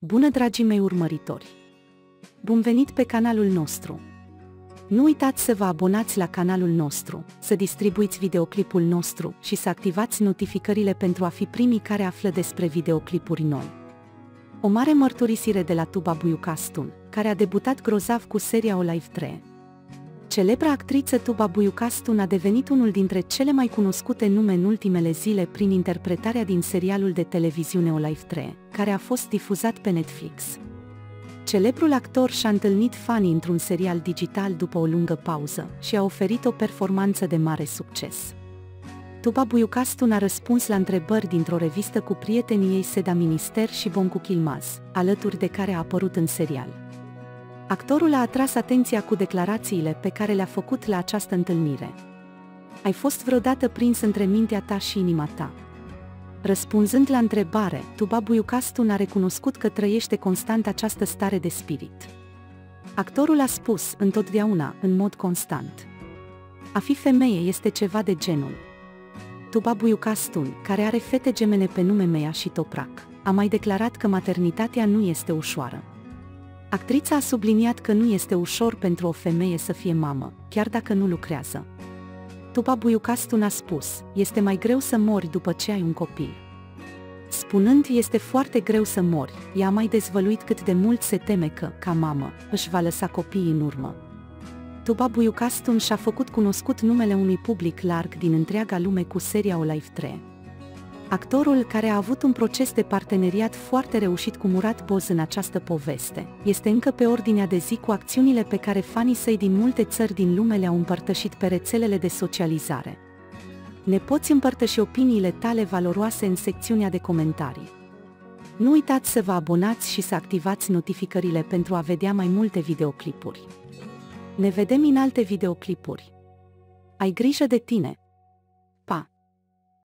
Bună dragii mei urmăritori! Bun venit pe canalul nostru! Nu uitați să vă abonați la canalul nostru, să distribuiți videoclipul nostru și să activați notificările pentru a fi primii care află despre videoclipuri noi. O mare mărturisire de la Tuba Buiucastun, care a debutat grozav cu seria O Life 3. Celebra actriță Tuba Buiucastun a devenit unul dintre cele mai cunoscute nume în ultimele zile prin interpretarea din serialul de televiziune O Life 3, care a fost difuzat pe Netflix. Celebrul actor și-a întâlnit fanii într-un serial digital după o lungă pauză și a oferit o performanță de mare succes. Tuba Buiucastun a răspuns la întrebări dintr-o revistă cu prietenii ei Seda Minister și Boncu Kilmaz, alături de care a apărut în serial. Actorul a atras atenția cu declarațiile pe care le-a făcut la această întâlnire. Ai fost vreodată prins între mintea ta și inima ta? Răspunzând la întrebare, Tuba Buiucastun a recunoscut că trăiește constant această stare de spirit. Actorul a spus, întotdeauna, în mod constant. A fi femeie este ceva de genul. Tuba Buiucastun, care are fete gemene pe nume Mea și Toprac, a mai declarat că maternitatea nu este ușoară. Actrița a subliniat că nu este ușor pentru o femeie să fie mamă, chiar dacă nu lucrează. Tupa Buiucastun a spus, este mai greu să mori după ce ai un copil. Spunând este foarte greu să mori, ea a mai dezvăluit cât de mult se teme că, ca mamă, își va lăsa copiii în urmă. Tuba Buiucastun și-a făcut cunoscut numele unui public larg din întreaga lume cu seria O Life 3. Actorul care a avut un proces de parteneriat foarte reușit cu Murat Boz în această poveste, este încă pe ordinea de zi cu acțiunile pe care fanii săi din multe țări din lume le-au împărtășit pe rețelele de socializare. Ne poți împărtăși opiniile tale valoroase în secțiunea de comentarii. Nu uitați să vă abonați și să activați notificările pentru a vedea mai multe videoclipuri. Ne vedem în alte videoclipuri. Ai grijă de tine!